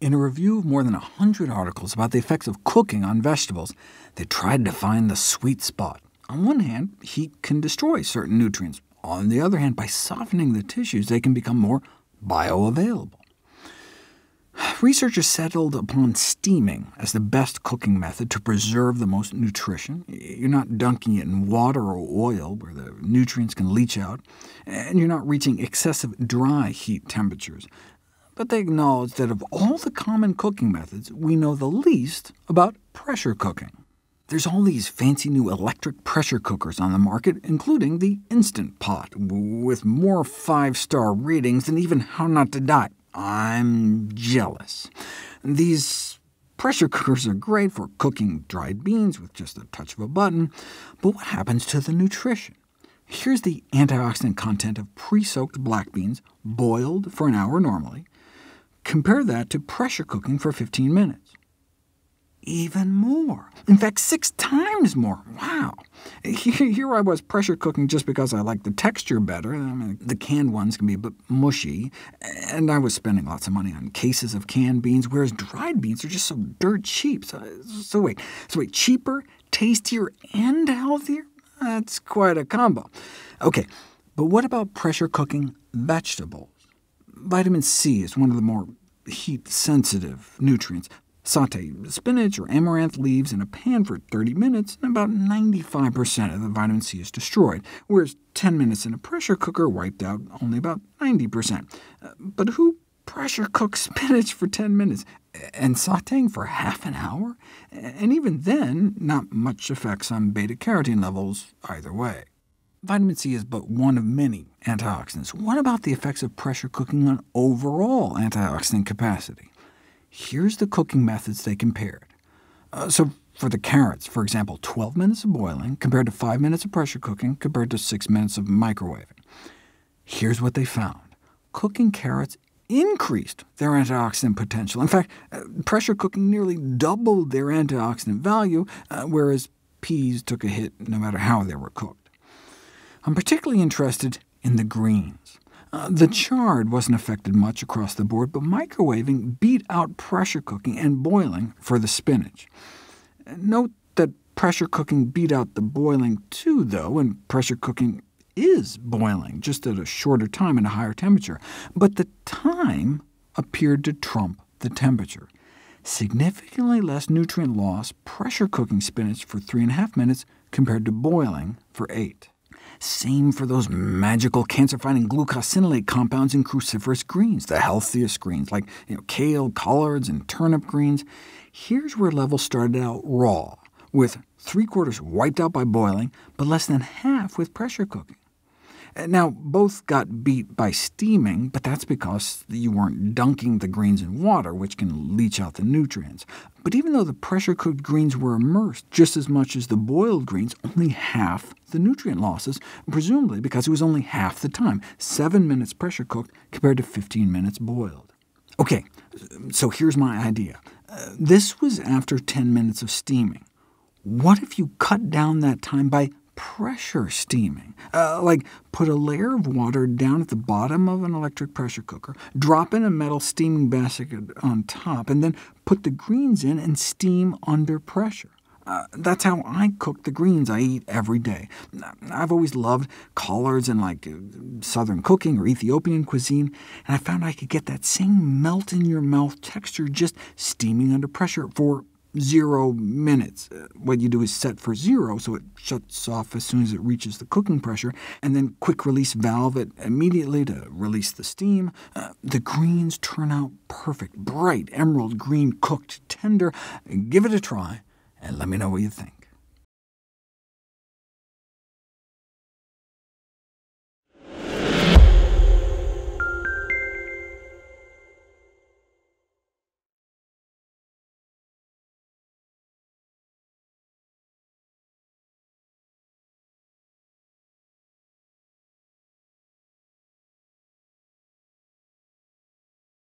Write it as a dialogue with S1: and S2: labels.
S1: In a review of more than 100 articles about the effects of cooking on vegetables, they tried to find the sweet spot. On one hand, heat can destroy certain nutrients. On the other hand, by softening the tissues, they can become more bioavailable. Researchers settled upon steaming as the best cooking method to preserve the most nutrition. You're not dunking it in water or oil, where the nutrients can leach out, and you're not reaching excessive dry heat temperatures. But they acknowledge that of all the common cooking methods, we know the least about pressure cooking. There's all these fancy new electric pressure cookers on the market, including the Instant Pot, with more five-star ratings than even How Not to Die. I'm jealous. These pressure cookers are great for cooking dried beans with just a touch of a button, but what happens to the nutrition? Here's the antioxidant content of pre-soaked black beans, boiled for an hour normally. Compare that to pressure cooking for 15 minutes even more. In fact, six times more. Wow. Here I was pressure cooking just because I like the texture better. I mean, the canned ones can be a bit mushy, and I was spending lots of money on cases of canned beans, whereas dried beans are just so dirt cheap. So, so wait, so wait, cheaper, tastier, and healthier? That's quite a combo. OK, but what about pressure cooking vegetables? Vitamin C is one of the more heat-sensitive nutrients. Saute spinach or amaranth leaves in a pan for 30 minutes, and about 95% of the vitamin C is destroyed, whereas 10 minutes in a pressure cooker wiped out only about 90%. Uh, but who pressure cooks spinach for 10 minutes, and sautéing for half an hour? And even then, not much effects on beta-carotene levels either way. Vitamin C is but one of many antioxidants. What about the effects of pressure cooking on overall antioxidant capacity? Here's the cooking methods they compared. Uh, so for the carrots, for example, 12 minutes of boiling compared to 5 minutes of pressure cooking compared to 6 minutes of microwaving. Here's what they found. Cooking carrots increased their antioxidant potential. In fact, uh, pressure cooking nearly doubled their antioxidant value, uh, whereas peas took a hit no matter how they were cooked. I'm particularly interested in the greens. Uh, the chard wasn't affected much across the board, but microwaving beat out pressure cooking and boiling for the spinach. Note that pressure cooking beat out the boiling too, though, and pressure cooking is boiling, just at a shorter time and a higher temperature. But the time appeared to trump the temperature. Significantly less nutrient loss pressure cooking spinach for 3.5 minutes compared to boiling for 8. Same for those magical cancer-fighting glucosinolate compounds in cruciferous greens, the healthiest greens, like you know, kale, collards, and turnip greens. Here's where levels started out raw, with three-quarters wiped out by boiling, but less than half with pressure cooking. Uh, now, both got beat by steaming, but that's because you weren't dunking the greens in water, which can leach out the nutrients. But even though the pressure-cooked greens were immersed just as much as the boiled greens, only half the nutrient losses, presumably because it was only half the time, 7 minutes pressure-cooked compared to 15 minutes boiled. OK, so here's my idea. Uh, this was after 10 minutes of steaming. What if you cut down that time by pressure steaming. Uh, like put a layer of water down at the bottom of an electric pressure cooker, drop in a metal steaming basket on top, and then put the greens in and steam under pressure. Uh, that's how I cook the greens I eat every day. I've always loved collards and like uh, southern cooking or Ethiopian cuisine, and I found I could get that same melt-in-your-mouth texture just steaming under pressure for zero minutes. Uh, what you do is set for zero, so it shuts off as soon as it reaches the cooking pressure, and then quick release valve it immediately to release the steam. Uh, the greens turn out perfect, bright, emerald green, cooked tender. Give it a try, and let me know what you think.